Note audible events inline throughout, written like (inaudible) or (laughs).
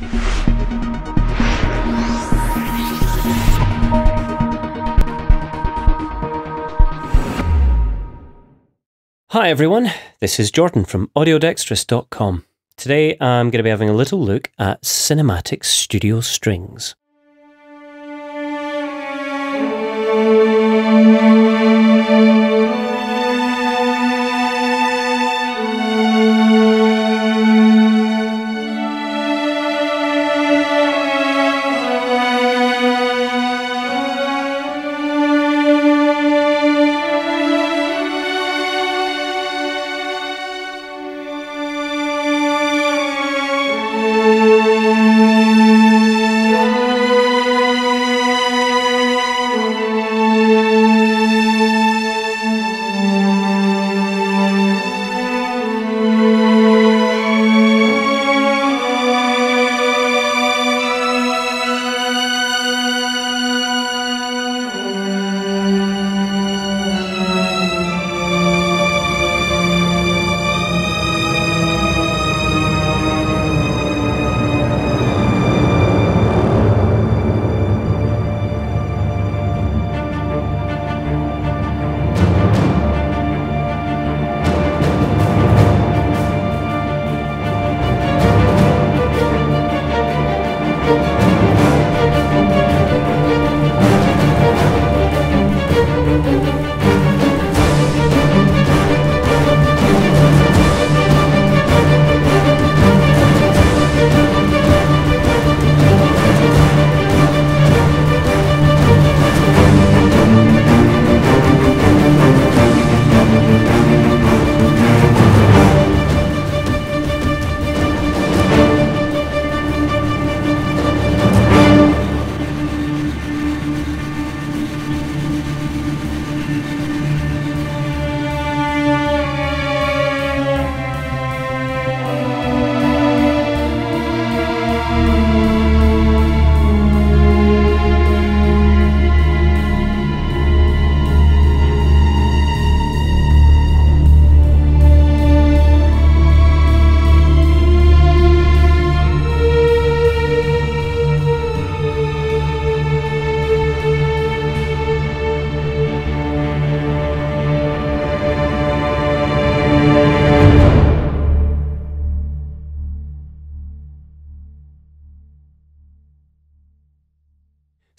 Hi everyone, this is Jordan from audiodexterous.com. Today I'm going to be having a little look at Cinematic Studio Strings.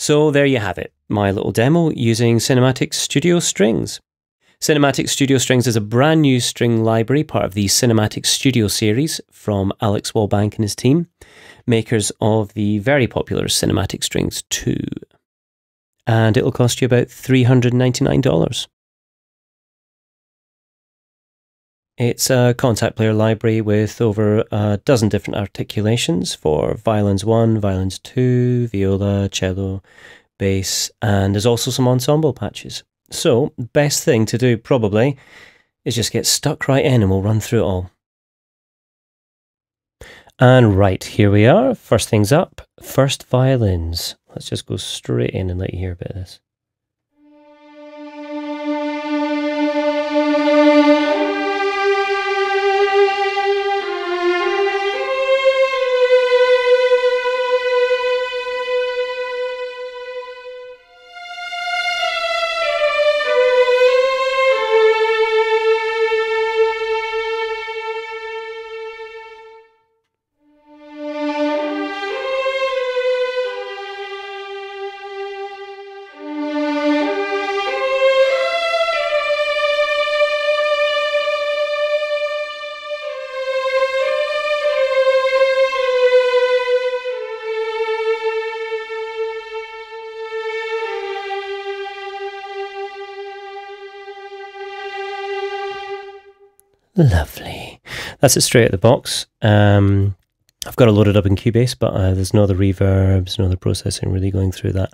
So there you have it, my little demo using Cinematic Studio Strings. Cinematic Studio Strings is a brand new string library, part of the Cinematic Studio series from Alex Wallbank and his team, makers of the very popular Cinematic Strings 2. And it'll cost you about $399. It's a Kontakt player library with over a dozen different articulations for violins 1, violins 2, viola, cello, bass, and there's also some ensemble patches. So, best thing to do probably is just get stuck right in and we'll run through it all. And right, here we are. First things up, first violins. Let's just go straight in and let you hear a bit of this. Lovely. That's it straight at the box. Um, I've got it loaded up in Cubase, but uh, there's no other reverbs, no other processing really going through that.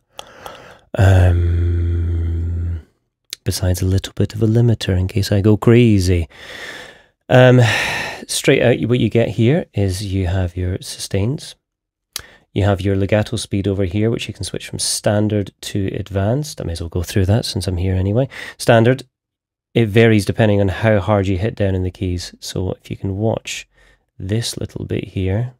Um, besides a little bit of a limiter in case I go crazy. Um, straight out, what you get here is you have your sustains. You have your legato speed over here, which you can switch from standard to advanced. I may as well go through that since I'm here anyway. Standard it varies depending on how hard you hit down in the keys. So if you can watch this little bit here.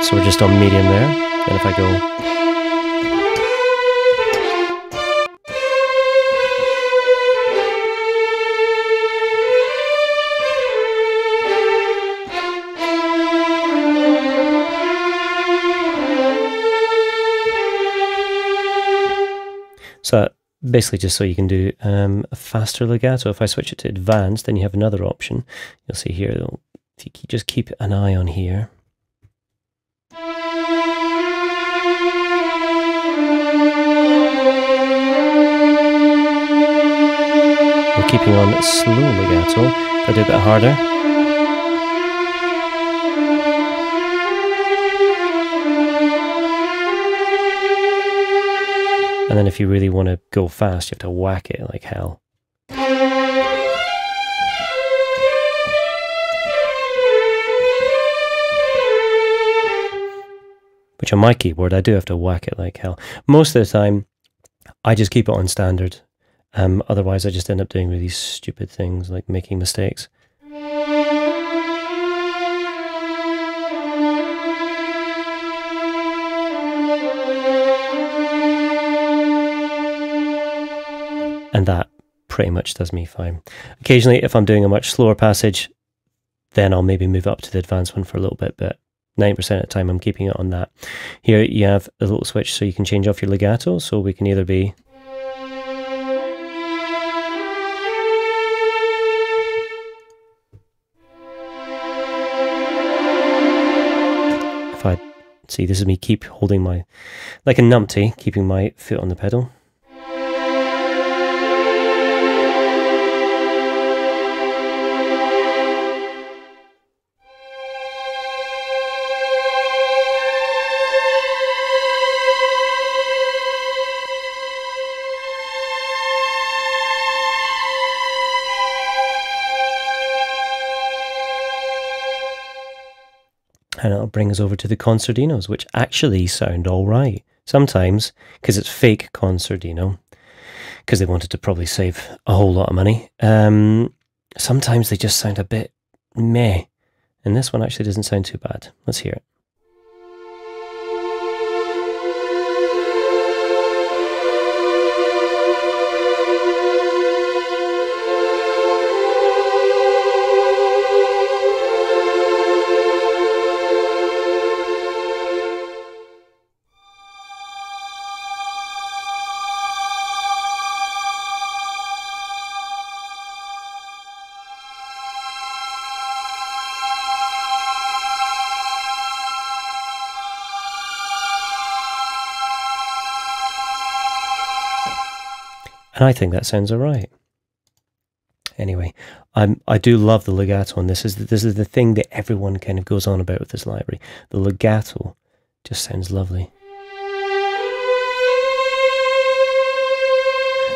So we're just on medium there. And if I go So basically just so you can do um, a faster legato. If I switch it to advanced, then you have another option. You'll see here, if you just keep an eye on here. We're keeping on slow legato. If I do a bit harder. And then if you really want to go fast, you have to whack it like hell. Which on my keyboard, I do have to whack it like hell. Most of the time, I just keep it on standard. Um, otherwise, I just end up doing really stupid things like making mistakes. And that pretty much does me fine. Occasionally, if I'm doing a much slower passage, then I'll maybe move up to the advanced one for a little bit, but 90% of the time I'm keeping it on that. Here you have a little switch so you can change off your legato, so we can either be if I see this is me keep holding my like a numpty, keeping my foot on the pedal. Bring us over to the concertinos, which actually sound all right. Sometimes, because it's fake concertino, because they wanted to probably save a whole lot of money. Um, sometimes they just sound a bit meh, and this one actually doesn't sound too bad. Let's hear it. And I think that sounds all right. Anyway, I'm, I do love the legato, and this is the, this is the thing that everyone kind of goes on about with this library. The legato just sounds lovely.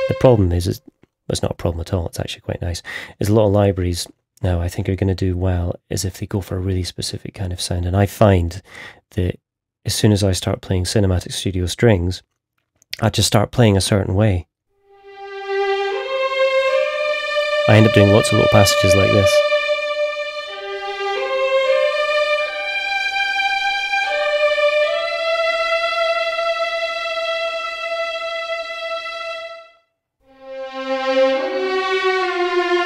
The problem is, is it's not a problem at all. It's actually quite nice. Is a lot of libraries now I think are going to do well is if they go for a really specific kind of sound. And I find that as soon as I start playing cinematic studio strings, I just start playing a certain way. I end up doing lots of little passages like this.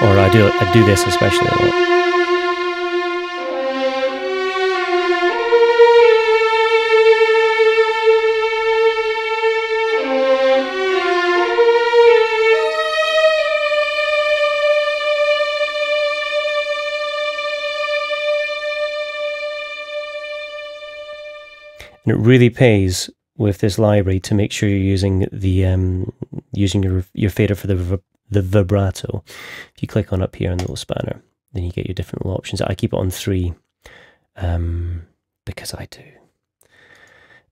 Or I do I do this especially a lot. And it really pays with this library to make sure you're using the um, using your your fader for the the vibrato. If you click on up here on the little spanner, then you get your different little options. I keep it on three um, because I do.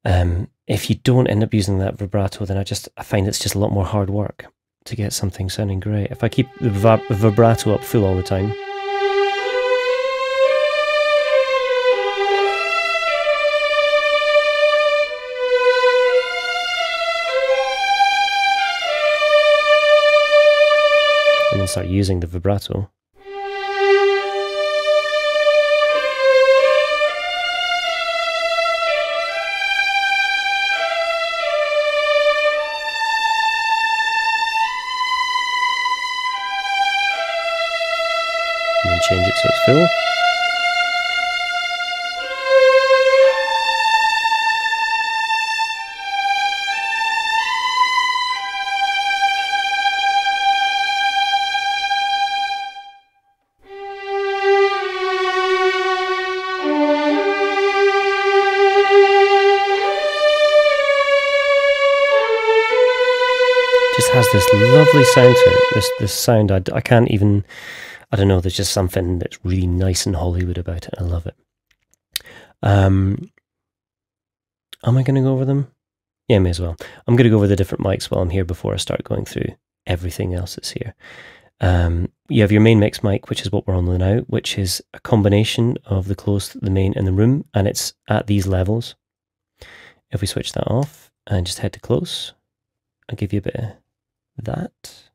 Um, if you don't end up using that vibrato, then I just I find it's just a lot more hard work to get something sounding great. If I keep the vibrato up full all the time. then start using the vibrato. And then change it so it's full. Has this lovely sound to it. This this sound I, I can't even I don't know. There's just something that's really nice and Hollywood about it. I love it. Um, am I going to go over them? Yeah, may as well. I'm going to go over the different mics while I'm here before I start going through everything else that's here. Um, you have your main mix mic, which is what we're on now, which is a combination of the close, the main, and the room, and it's at these levels. If we switch that off and just head to close, I'll give you a bit of that.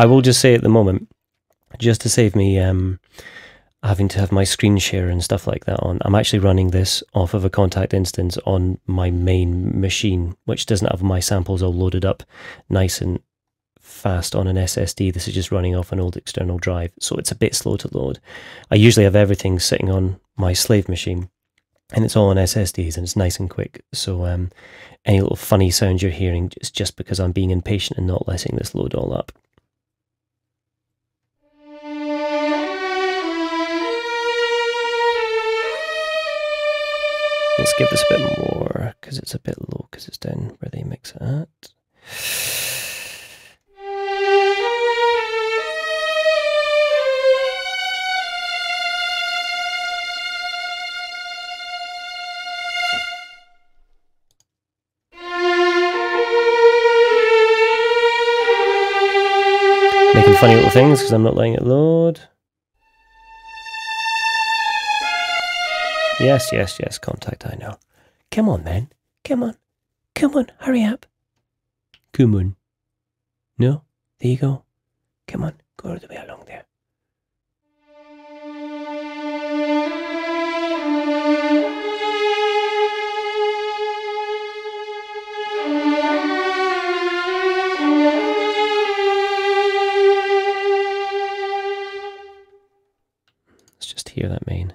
I will just say at the moment, just to save me um, having to have my screen share and stuff like that on, I'm actually running this off of a Kontakt instance on my main machine, which doesn't have my samples all loaded up nice and fast on an SSD. This is just running off an old external drive, so it's a bit slow to load. I usually have everything sitting on my slave machine, and it's all on SSDs, and it's nice and quick. So um, any little funny sounds you're hearing is just because I'm being impatient and not letting this load all up. Let's give this a bit more because it's a bit low because it's down where they mix it at. Funny little things because I'm not letting it load. Yes, yes, yes, Kontakt, I know. Come on, then. Come on. Come on, hurry up. Come on. No? There you go. Come on, go all the way along hear that main.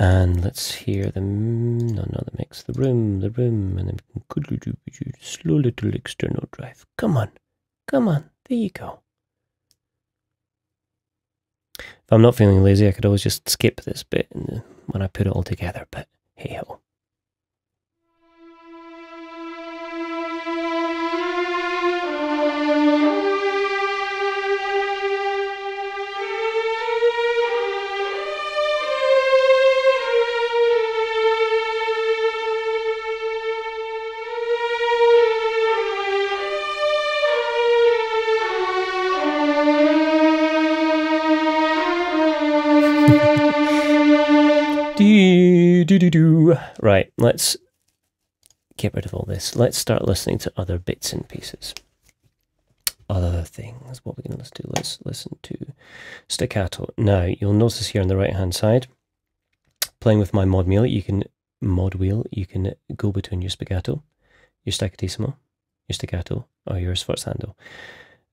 And let's hear the no, the mix, the room, the room, and then slow little external drive. Come on, come on, there you go. If I'm not feeling lazy, I could always just skip this bit uh, when I put it all together, but hey ho. Right, let's get rid of all this. Let's start listening to other bits and pieces. Other things. What we're going to listen to? Let's listen to staccato. Now, you'll notice here on the right hand side, playing with my mod wheel, you can mod wheel, you can go between your spiccato, your staccatissimo, your staccato, or your sforzando,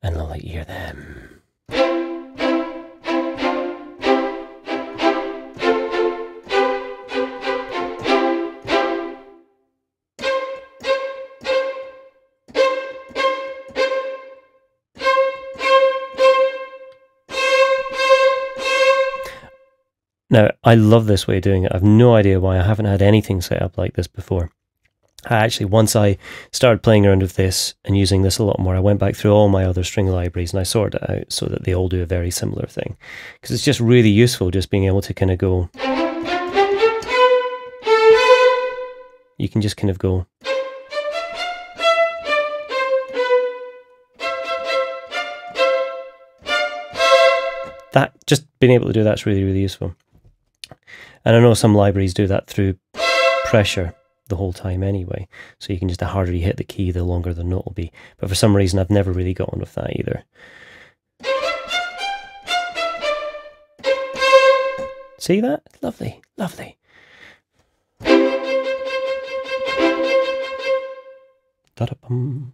and I'll let you hear them. Now, I love this way of doing it. I've no idea why I haven't had anything set up like this before. I actually, once I started playing around with this and using this a lot more, I went back through all my other string libraries and I sorted it out so that they all do a very similar thing. Because it's just really useful just being able to kind of go. You can just kind of go. that just being able to do that's really really useful. And I know some libraries do that through pressure the whole time anyway. So you can just the harder you hit the key, the longer the note will be. But for some reason, I've never really got on with that either. See that? Lovely, lovely. Da-da-bum.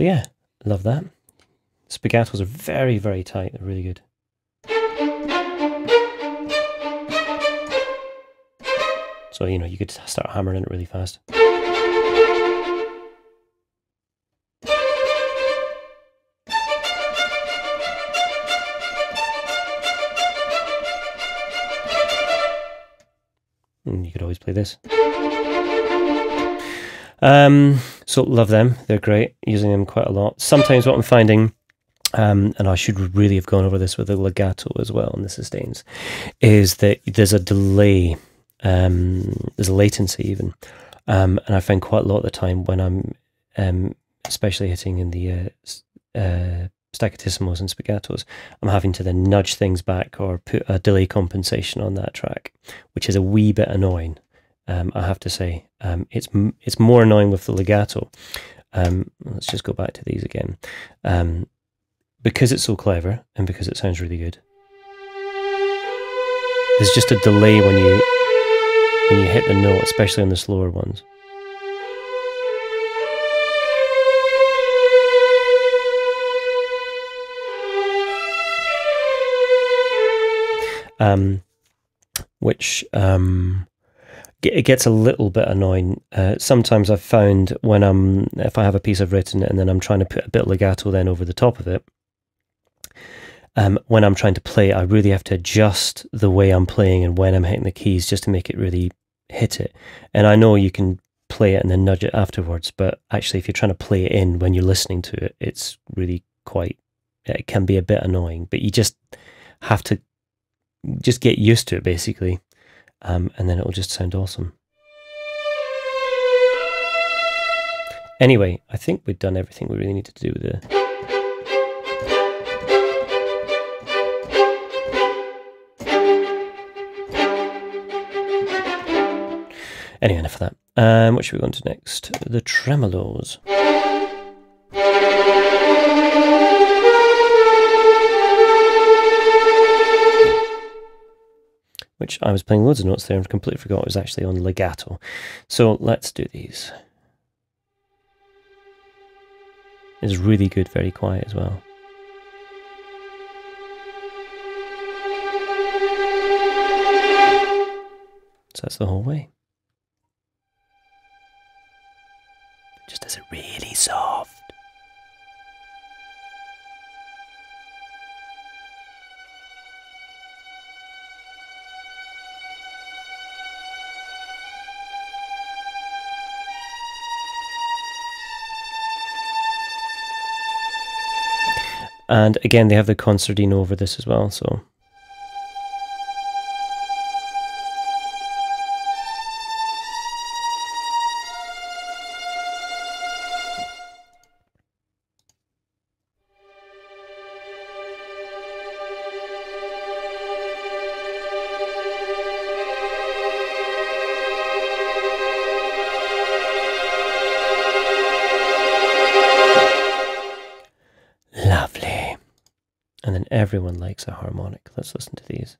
So yeah, love that. Spiccatos are very, very tight. They're really good. So, you know, you could start hammering it really fast. And you could always play this. Um, so love them. They're great. Using them quite a lot. Sometimes what I'm finding, um, and I should really have gone over this with the legato as well and the sustains, is that there's a delay. Um, there's a latency even, um, and I find quite a lot of the time when I'm, um, especially hitting in the uh, uh, staccatissimos and spiccatos, I'm having to then nudge things back or put a delay compensation on that track, which is a wee bit annoying. Um, I have to say, um, it's it's more annoying with the legato. Um, let's just go back to these again, um, because it's so clever and because it sounds really good. There's just a delay when you when you hit the note, especially on the slower ones. Um, which um, it gets a little bit annoying. Uh, sometimes I've found when I'm if I have a piece I've written and then I'm trying to put a bit of legato then over the top of it. Um, when I'm trying to play, I really have to adjust the way I'm playing and when I'm hitting the keys just to make it really hit it. And I know you can play it and then nudge it afterwards, but actually, if you're trying to play it in when you're listening to it, it's really quite. It can be a bit annoying, but you just have to just get used to it basically um, and then it will just sound awesome. Anyway, I think we've done everything we really needed to do with it. Anyway, enough of that. Um, what should we go on to next? The tremolos. Which I was playing loads of notes there and completely forgot it was actually on legato. So let's do these. It's really good, very quiet as well. So that's the whole way. Just as a really soft. And again, they have the concertino over this as well. So Everyone likes a harmonic. Let's listen to these.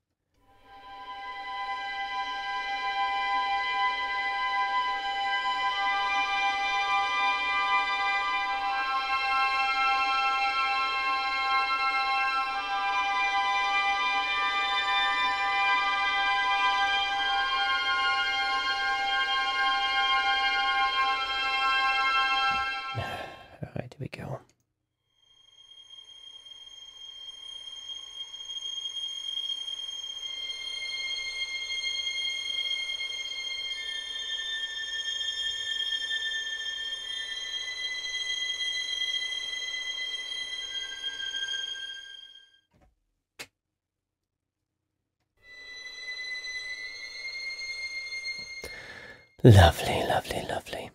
Lovely, lovely, lovely.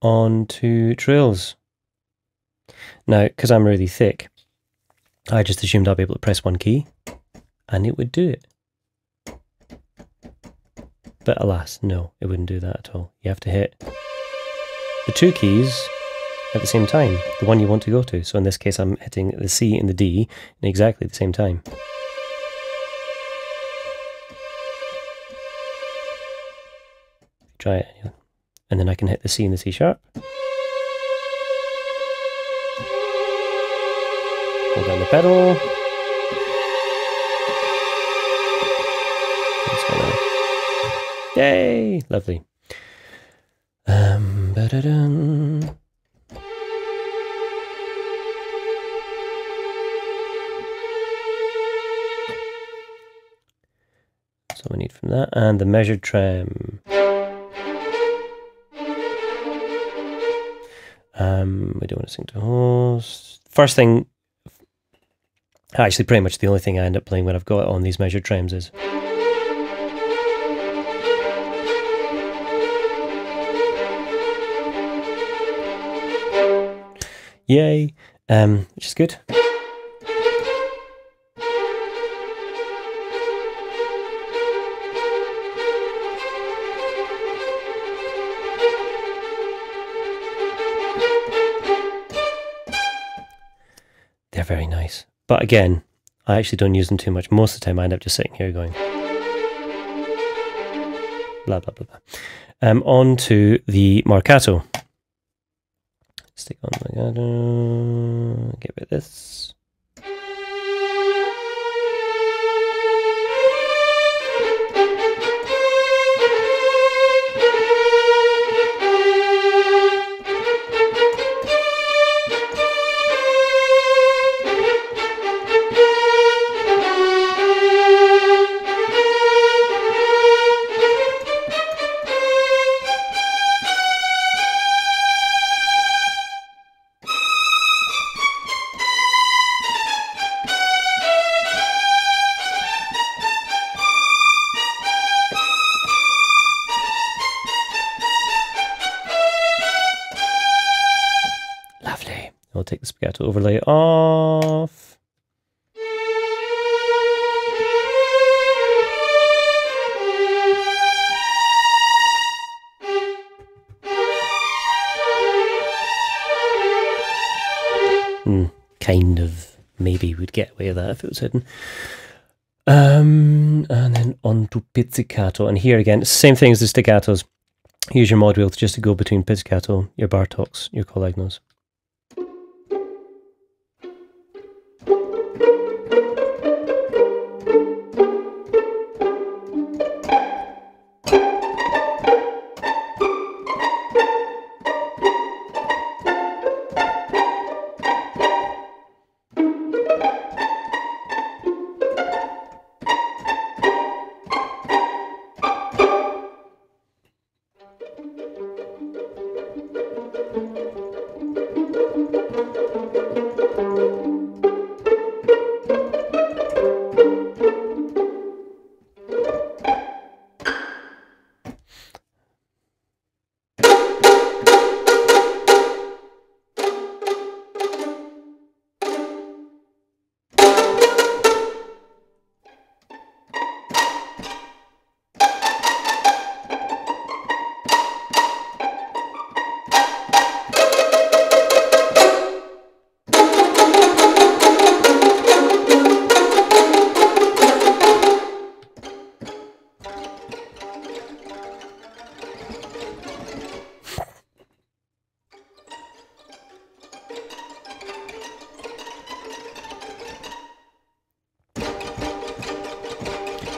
On to trills. Now, because I'm really thick, I just assumed I'd be able to press one key and it would do it. But alas, no, it wouldn't do that at all. You have to hit the two keys at the same time, the one you want to go to. So in this case, I'm hitting the C and the D in exactly the same time. Try it. anyway. And then I can hit the C and the C sharp. Hold down the pedal. Yay! Lovely. Um, ba -da -dum. So we need from that and the measured trem. Um, we don't want to sync to host. First thing, actually, pretty much the only thing I end up playing when I've got on these measured trems is. Yay, um, which is good. But again, I actually don't use them too much. Most of the time I end up just sitting here going blah blah blah blah. Um, on to the Marcato. Stick on Marcato, get rid of this. I'll take the spiccato overlay off. Hmm, kind of. Maybe we'd get away with that if it was hidden. Um, and then on to pizzicato. And here again, same thing as the staccatos. Use your mod wheel just to go between pizzicato, your bar Bartoks, your Col legnos.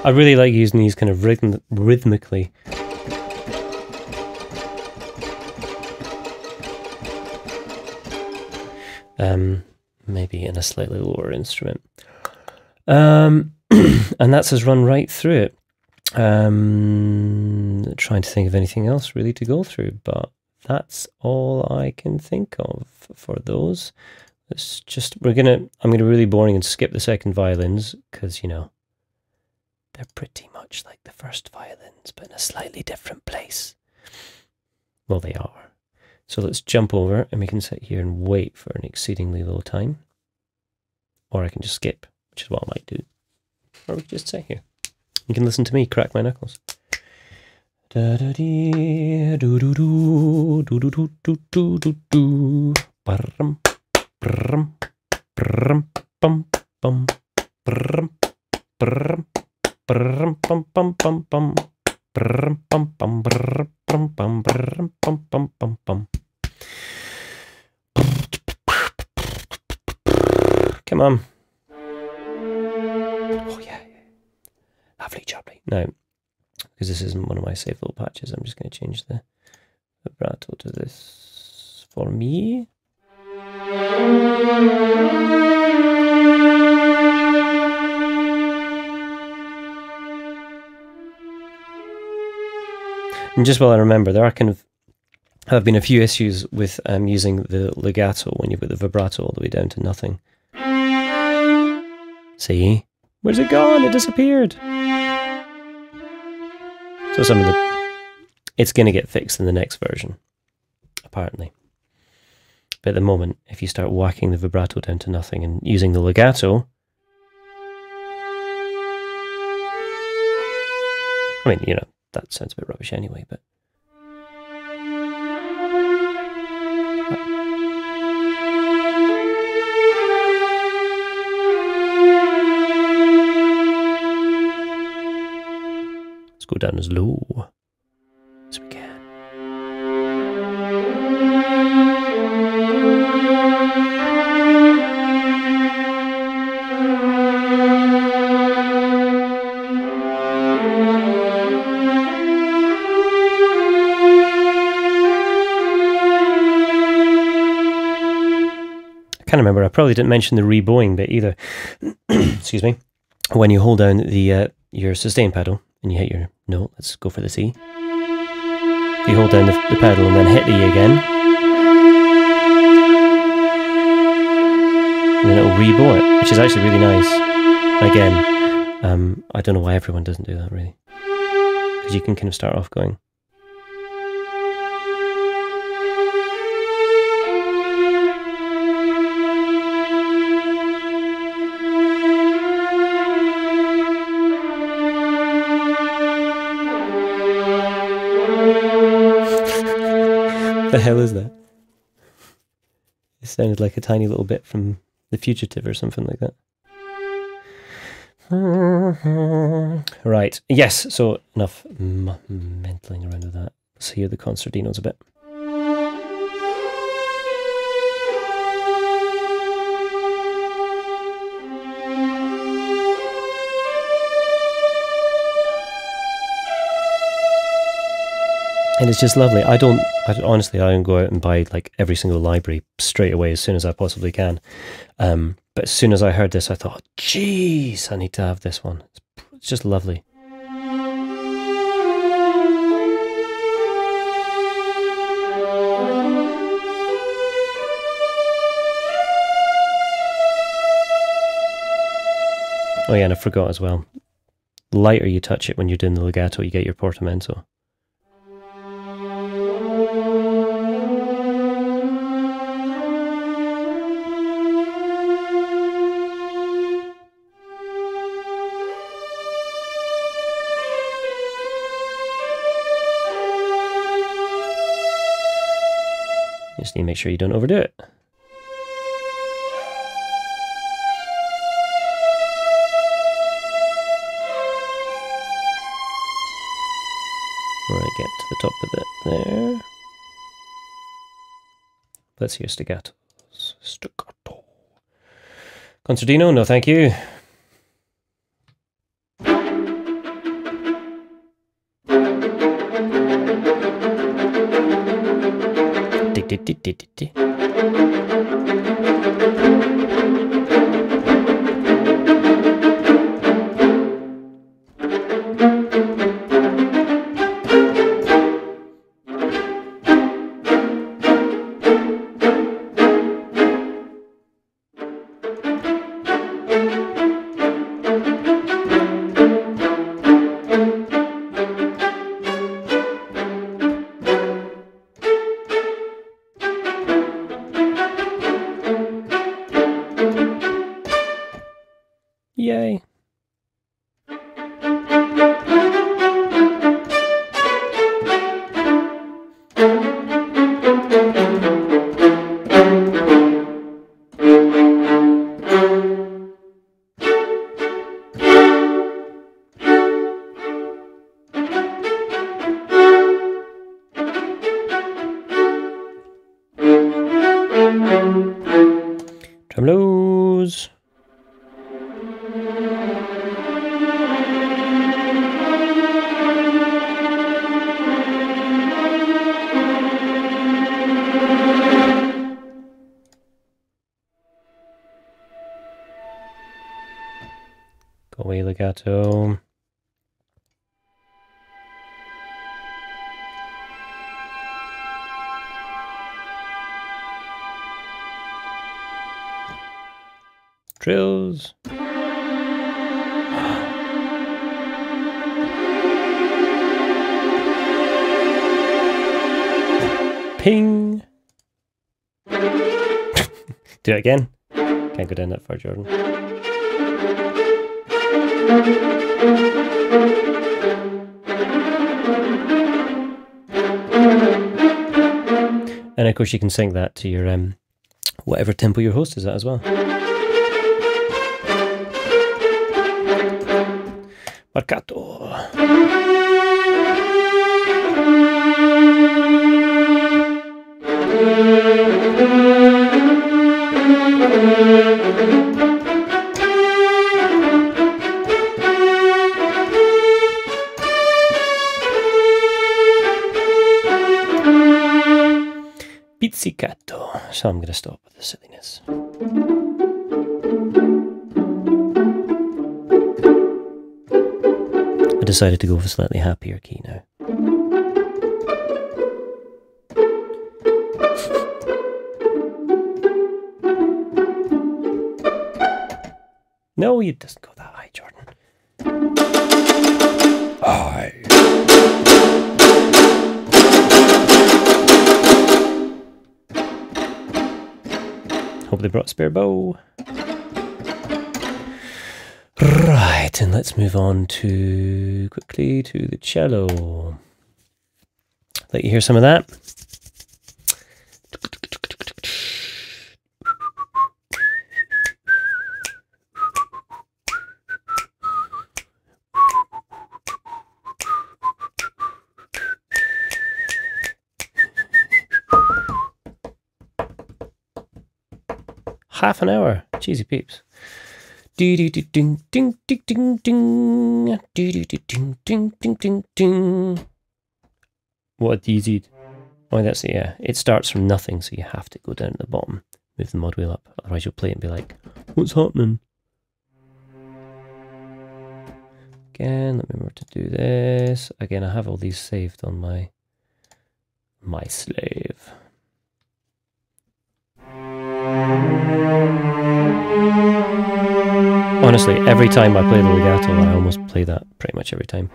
I really like using these kind of rhythm rhythmically. Um, maybe in a slightly lower instrument. Um, (clears throat) and that's us run right through it. Um, trying to think of anything else really to go through, but that's all I can think of for those. It's just we're gonna. I'm gonna really boring and skip the second violins because you know They're pretty much like the first violins, but in a slightly different place. Well, they are. So let's jump over and we can sit here and wait for an exceedingly low time. Or I can just skip, which is what I might do. Or we can just sit here. You can listen to me crack my knuckles. Come on. Oh, yeah. Lovely jubbly. No, because this isn't one of my safe little patches, I'm just going to change the vibrato to this for me. And just while I remember, there are kind of have been a few issues with um, using the legato when you put the vibrato all the way down to nothing. See? Where's it gone? It disappeared. So some of the... It's going to get fixed in the next version, apparently. But at the moment, if you start whacking the vibrato down to nothing and using the legato... I mean, you know, that sounds a bit rubbish anyway, but... Let's go down as low I can't remember. I probably didn't mention the rebowing bit either. (clears throat) Excuse me. When you hold down the uh, your sustain pedal and you hit your no, let's go for the C. You hold down the, the pedal and then hit the E again, and then it'll rebow it, which is actually really nice. Again, um, I don't know why everyone doesn't do that really, because you can kind of start off going. The hell is that? It sounded like a tiny little bit from The Fugitive or something like that. Right, yes, so enough mentling around with that. Let's hear the concertinos a bit. And it's just lovely. I don't, I don't, honestly, I don't go out and buy like every single library straight away as soon as I possibly can. Um, but as soon as I heard this, I thought, "Jeez, I need to have this one." It's, just lovely. Oh yeah, and I forgot as well. The lighter you touch it when you're doing the legato, you get your portamento. Need to make sure you don't overdo it. Alright, get to the top of it there. Let's hear staccato. Staccato. Concertino, no thank you. Di, di, di, di, di. Legato. Trills. (gasps) Ping. (laughs) Do it again. Can't go down that far, Jordan. And of course, you can sync that to your um, whatever tempo your host is at as well. Marcato. Pizzicato. So I'm going to stop with the silliness. I decided to go for a slightly happier key now. No, you just go They brought spare bow. Right, and let's move on to quickly to the cello. Let you hear some of that. half an hour. Cheesy peeps. Do do do ding ding ding ding ding. Do do do ding ding ding ding ding. What is it? Oh, that's it, yeah. It starts from nothing, so you have to go down to the bottom, move the mod wheel up, otherwise you'll play it and be like, what's happening? Again, let me remember to do this. Again, I have all these saved on my, my slave. Honestly, every time I play the legato, I almost play that pretty much every time.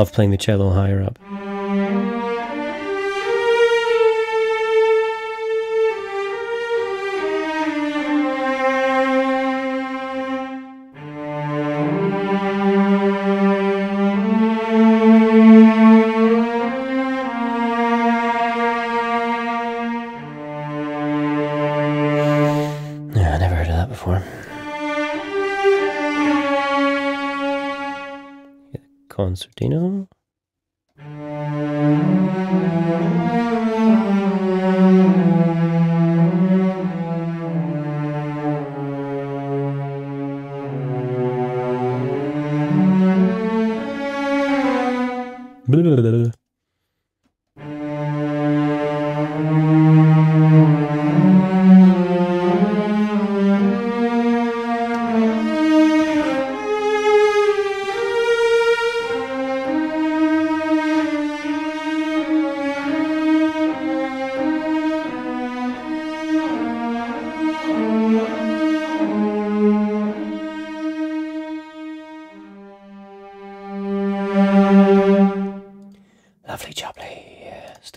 Love playing the cello higher up. Concertino.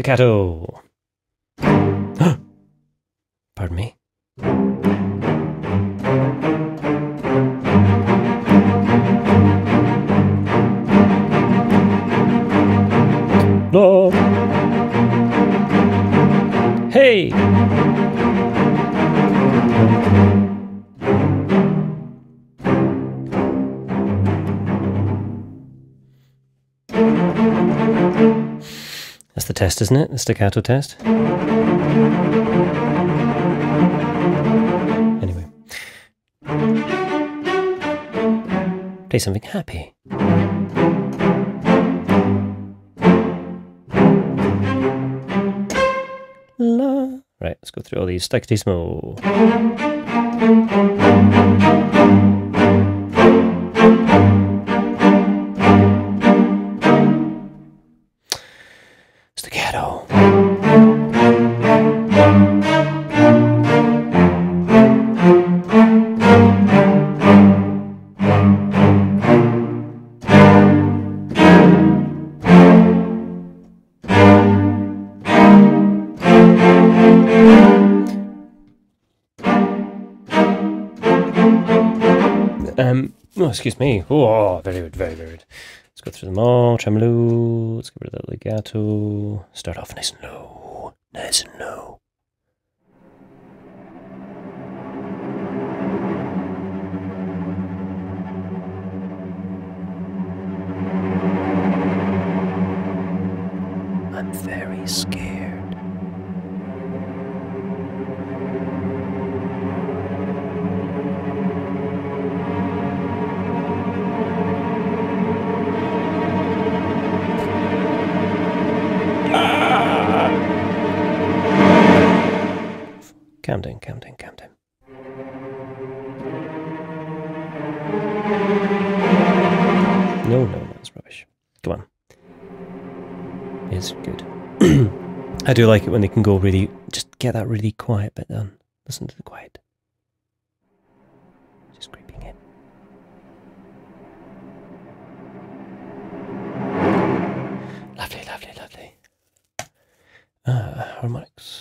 Staccato. Test, isn't it? The staccato test. Anyway. Play something happy. La. Right, let's go through all these staccatissimo. Excuse me. Oh, very good, very, very good. Let's go through them all. Tremolo. Let's get rid of that legato. Start off nice and low. Nice and low. I'm very scared. Down, calm down. No, no, that's rubbish. Come on. It's good. (clears throat) I do like it when they can go really, just get that really quiet bit done. Listen to the quiet. Just creeping in. Lovely, lovely, lovely. Ah, harmonics.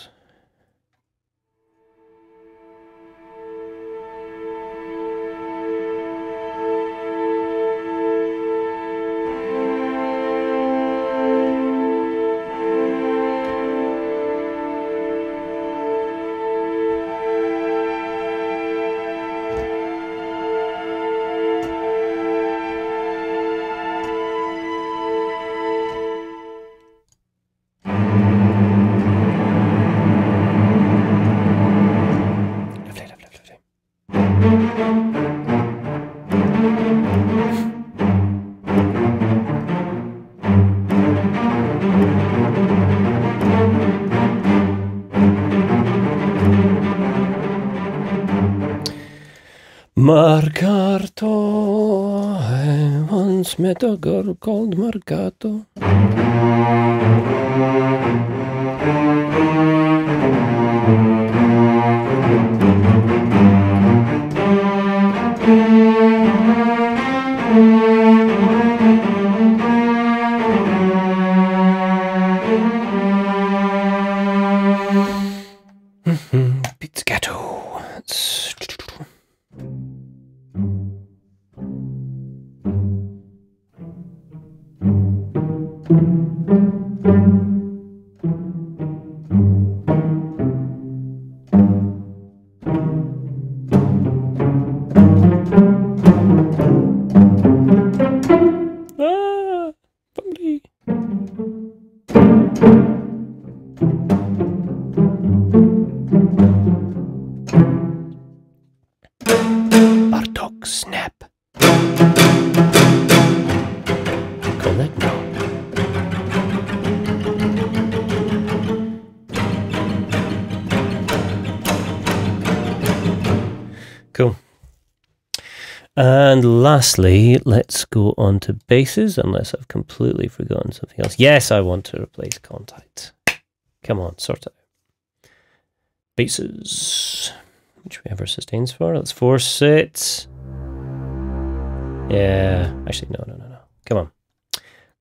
smetā garu kaldu margāto. Bartok lastly, let's go on to bases, unless I've completely forgotten something else. Yes, I want to replace Kontakt. Come on, sort it out. Bases, which we have our sustains for. Let's force it. Yeah, actually, no, no, no, no. Come on.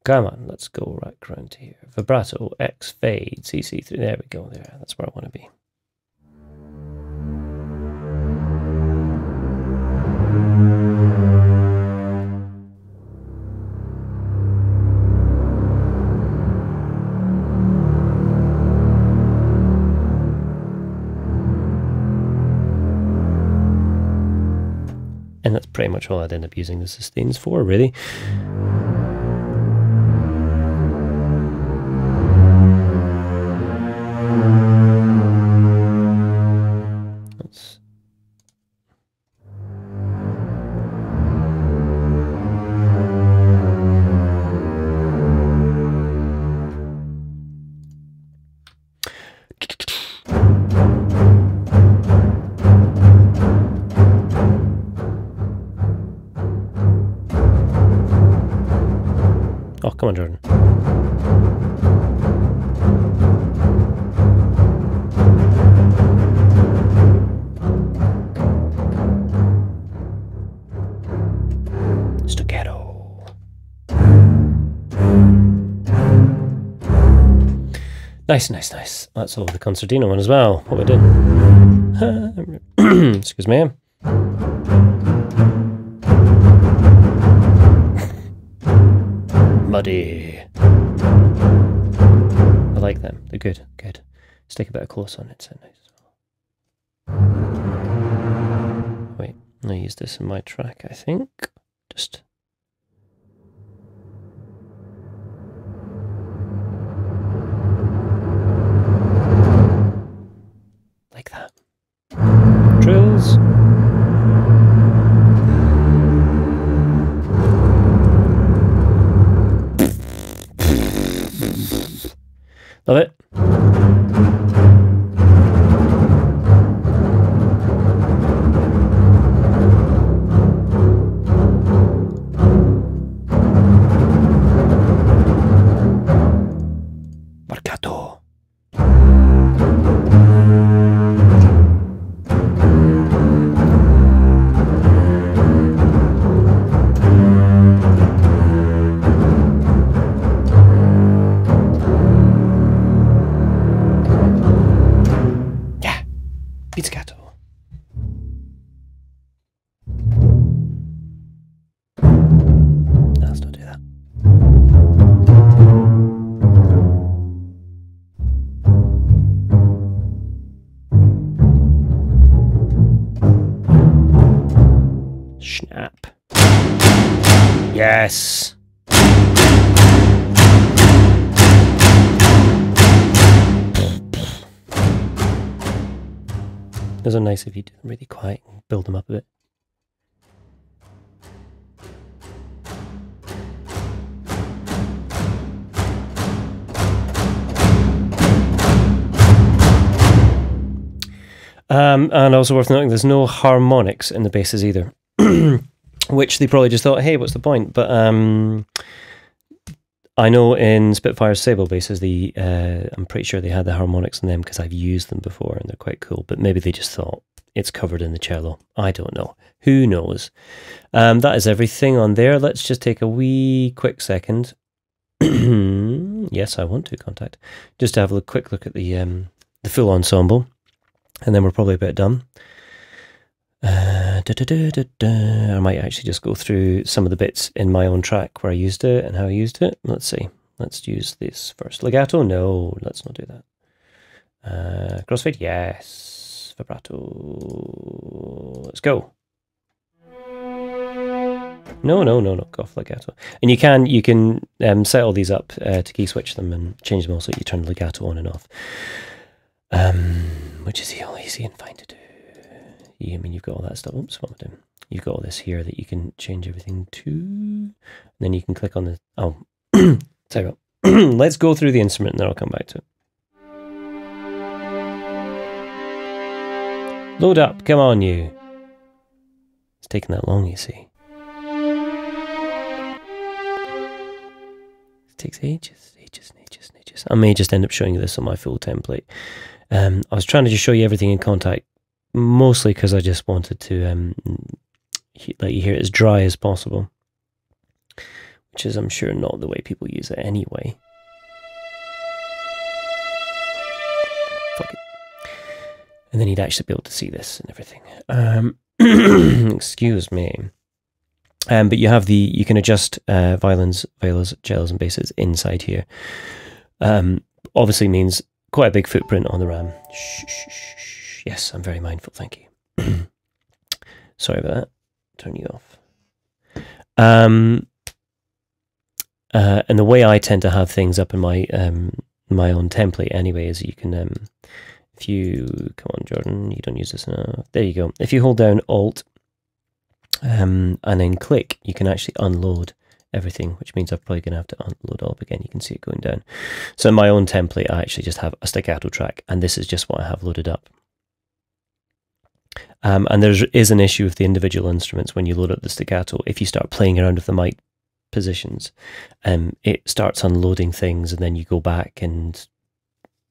Come on, let's go right around here. Vibrato, X, fade, CC3. There we go. There, that's where I want to be. And that's pretty much all I'd end up using the sustains for, really. Nice, nice, nice. That's all the concertino one as well. What we did. (coughs) Excuse me. muddy. I like them. They're good. Good. Stick a bit of close on it. So nice Wait, I use this in my track. I think just. Trills. Love it. Yes. Those are nice if you do really quiet and build them up a bit. Um, and also worth noting, there's no harmonics in the basses either. Which they probably just thought, hey, what's the point? But um, I know in Spitfire Sable basses, the uh, I'm pretty sure they had the harmonics in them because I've used them before and they're quite cool. But maybe they just thought it's covered in the cello. I don't know. Who knows? Um, that is everything on there. Let's just take a wee quick second. (clears throat) yes, I want to Kontakt just to have a quick look at the um, the full ensemble, and then we're probably about done. Uh, da, da, da, I might actually just go through some of the bits in my own track where I used it and how I used it. Let's see. Let's use this first. Legato? No, let's not do that. Uh, crossfade? Yes. Vibrato. Let's go. No, no, no, no. Go off legato. And you can you can um, set all these up uh, to key switch them and change them also. You turn legato on and off, um, which is easy and fine to do you, I mean, you've got all that stuff. Oops, what am I doing? You've got all this here that you can change everything to. then you can click on the. Oh, (clears throat) sorry what. (clears throat) Let's go through the instrument and then I'll come back to it. Load up. Come on, you. It's taking that long, you see. It takes ages, ages, ages, ages. I may just end up showing you this on my full template. Um, I was trying to just show you everything in Kontakt mostly because I just wanted to um, let you hear it as dry as possible. which is, I'm sure, not the way people use it anyway. Fuck it. And then you'd actually be able to see this and everything. Um, (clears throat) excuse me. Um, but you have the you can adjust uh, violins, violas, cellos, and basses inside here. Um, obviously means quite a big footprint on the RAM. Shh, shh, shh, yes, I'm very mindful. Thank you. (clears throat) Sorry about that. Turn you off. Um, uh, and the way I tend to have things up in my um, my own template anyway is you can um, if you come on Jordan, you don't use this enough. There you go. If you hold down Alt um, and then click, you can actually unload everything, which means I'm probably going to have to unload all up again. You can see it going down. So in my own template, I actually just have a staccato track, and this is just what I have loaded up. Um, and there is an issue with the individual instruments when you load up the staccato. If you start playing around with the mic positions, um, it starts unloading things, and then you go back and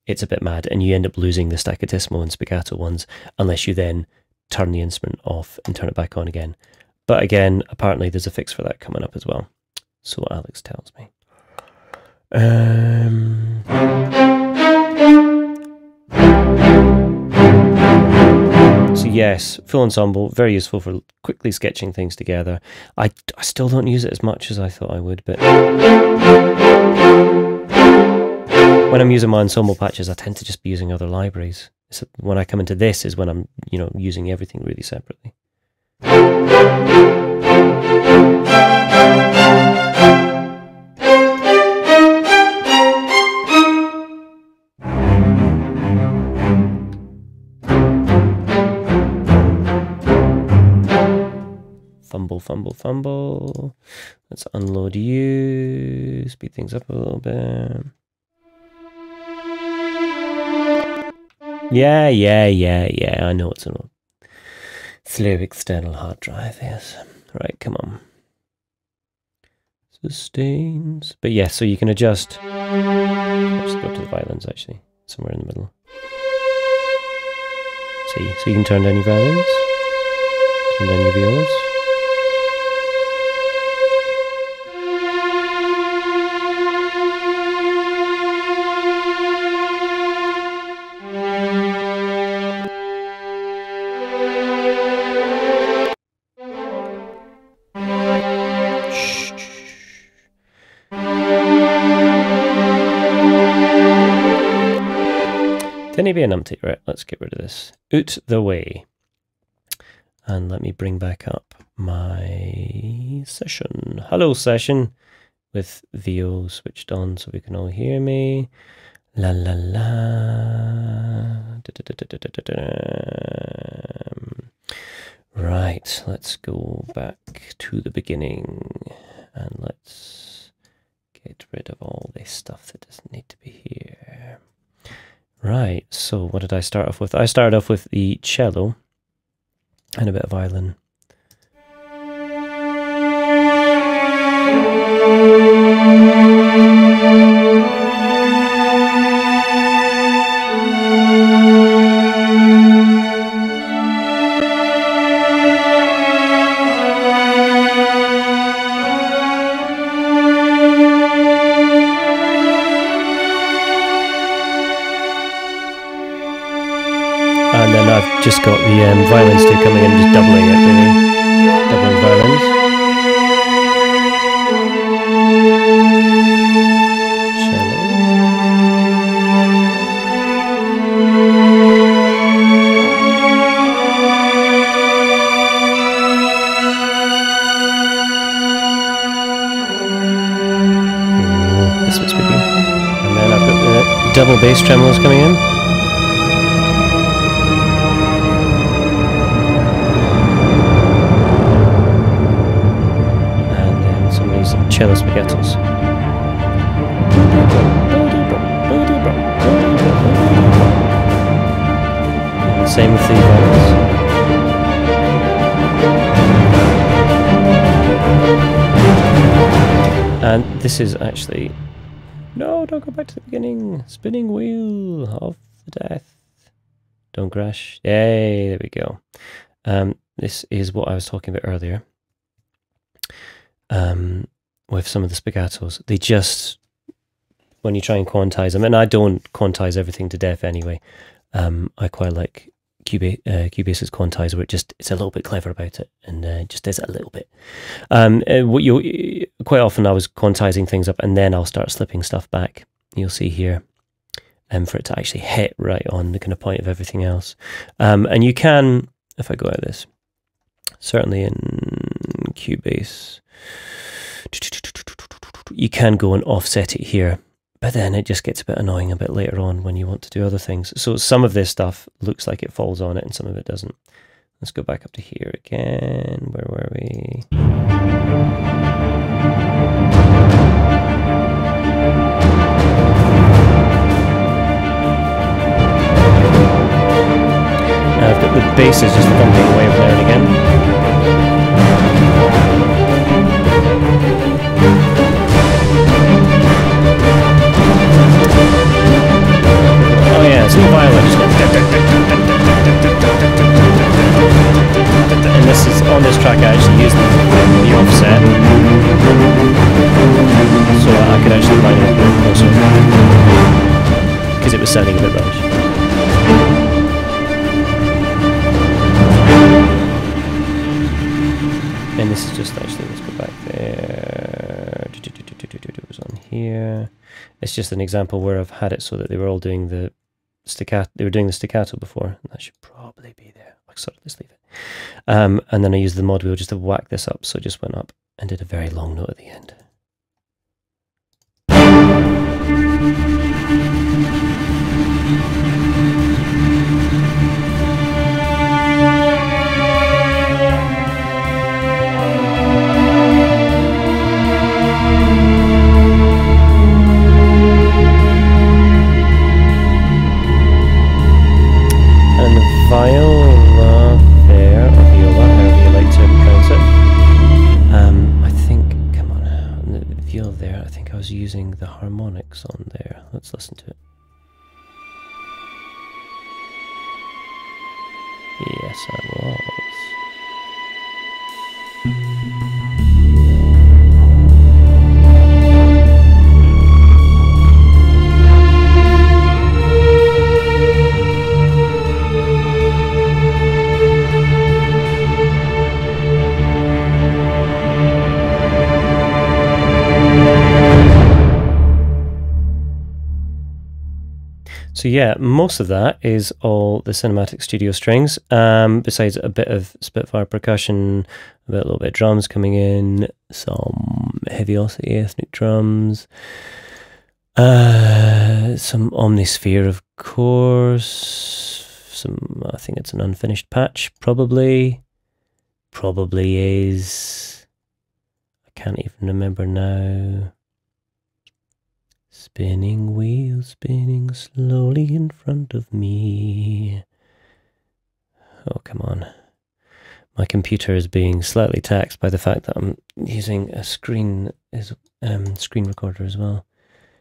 it's a bit mad, and you end up losing the staccatissimo and spiccato ones unless you then turn the instrument off and turn it back on again. But again, apparently there's a fix for that coming up as well. So Alex tells me. Um, yes, full ensemble, very useful for quickly sketching things together. I, I still don't use it as much as I thought I would, but when I'm using my ensemble patches, I tend to just be using other libraries. So when I come into this is when I'm, you know, using everything really separately. Fumble, fumble, fumble. Let's unload you, speed things up a little bit. Yeah, yeah, yeah, yeah. I know it's a slow external hard drive. Yes. Right, come on. Sustains. But yeah, so you can adjust. Let's go to the violins actually, somewhere in the middle. See, so you can turn down your violins, turn down your violas. Maybe an empty. Right, let's get rid of this. Out the way. And let me bring back up my session. Hello, session. With VO switched on so we can all hear me. La la la. Da, da, da, right, let's go back to the beginning and let's get rid of all this stuff that doesn't need to be here. Right, so what did I start off with? I started off with the cello and a bit of violin. Just got the um, violins two coming in, just doubling it, really. Doubling violins. This. And then I've got the double bass tremolos coming in. Cello spiccatos. Same with the violins. And this is actually... No, don't go back to the beginning. Spinning wheel of the death. Don't crash. Yay, there we go. Um, this is what I was talking about earlier. Um, with some of the spiccatos. They just when you try and quantize them, and I don't quantize everything to death anyway. Um, I quite like Cubase, uh, Cubase's quantizer, where it just it's a little bit clever about it and uh, just does it a little bit. Um, uh, what you quite often I was quantizing things up, and then I'll start slipping stuff back. You'll see here, and um, for it to actually hit right on the kind of point of everything else. Um, and you can, if I go of this, certainly in Cubase, you can go and offset it here but then it just gets a bit annoying a bit later on when you want to do other things. So some of this stuff looks like it falls on it and some of it doesn't. Let's go back up to here again. Where were we? Now I've got the just thumping away from there again. It's the violin. And this is on this track I actually used the, offset. So I could actually line it a bit closer. Because it was sounding a bit rubbish. And this is just actually, let's go back there. It was on here. It's just an example where I've had it so that they were all doing the staccato. They were doing the staccato before. That should probably be there. Like, sorry, let's leave it. Um, and then I used the mod wheel just to whack this up, so it just went up and did a very long note at the end. Viola there, or viola, however you like to pronounce it. Um, I think, come on, viola there, I think I was using the harmonics on there. Let's listen to it. Yes, I was. So yeah, most of that is all the cinematic studio strings. Um, besides a bit of Spitfire percussion, a, bit, a little bit of drums coming in, some Heavyocity ethnic drums, uh, some Omnisphere, of course. Some, I think it's an unfinished patch, probably. Probably is. I can't even remember now. Spinning wheel spinning slowly in front of me. Oh, come on. My computer is being slightly taxed by the fact that I'm using a screen as um, screen recorder as well.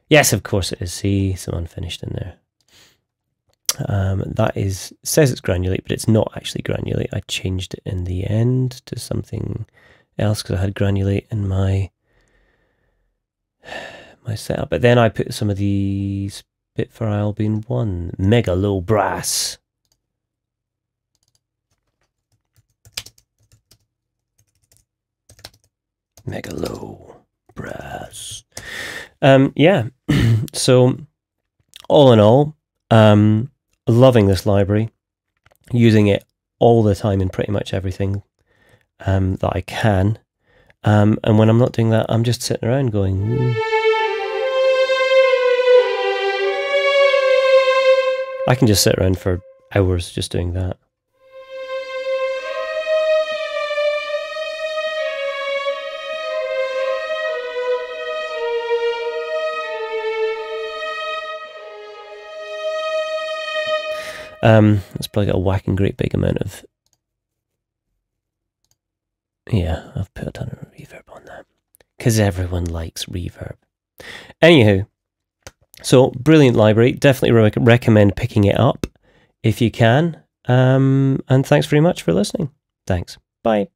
Yes, of course it is. See, some unfinished in there. Um, that is says it's granulate, but it's not actually granulate. I changed it in the end to something else because I had granulate in my my setup. But then I put some of the Spitfire Albion 1 Mega Low Brass. Mega Low Brass. Um, yeah, (clears throat) so all in all, um, loving this library, using it all the time in pretty much everything um, that I can. Um, and when I'm not doing that, I'm just sitting around going. I can just sit around for hours just doing that. Um, it's probably got a whacking great big amount of. Yeah, I've put a ton of reverb on that because everyone likes reverb. Anywho, so, brilliant library. Definitely re recommend picking it up if you can. Um, and thanks very much for listening. Thanks. Bye.